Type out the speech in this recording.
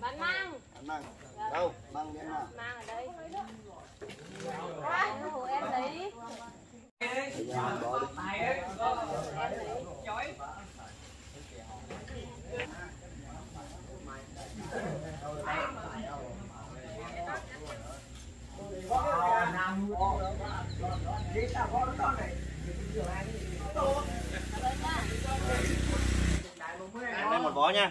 Bạn mang, Mang. Đâu? Mang đến nào? mang ở đây.